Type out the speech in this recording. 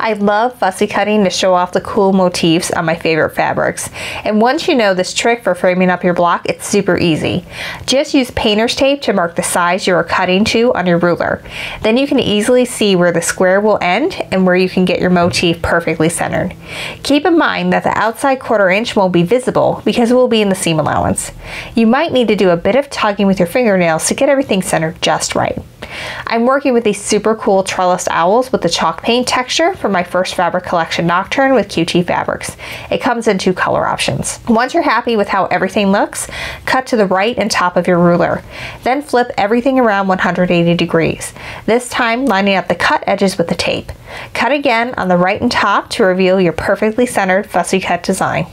I love fussy cutting to show off the cool motifs on my favorite fabrics. And once you know this trick for framing up your block, it's super easy. Just use painter's tape to mark the size you are cutting to on your ruler. Then you can easily see where the square will end and where you can get your motif perfectly centered. Keep in mind that the outside quarter inch won't be visible because it will be in the seam allowance. You might need to do a bit of tugging with your fingernails to get everything centered just right. I'm working with these super cool trellised owls with the chalk paint texture from my first fabric collection Nocturne with QT Fabrics. It comes in two color options. Once you're happy with how everything looks, cut to the right and top of your ruler. Then flip everything around 180 degrees, this time lining up the cut edges with the tape. Cut again on the right and top to reveal your perfectly centered fussy cut design.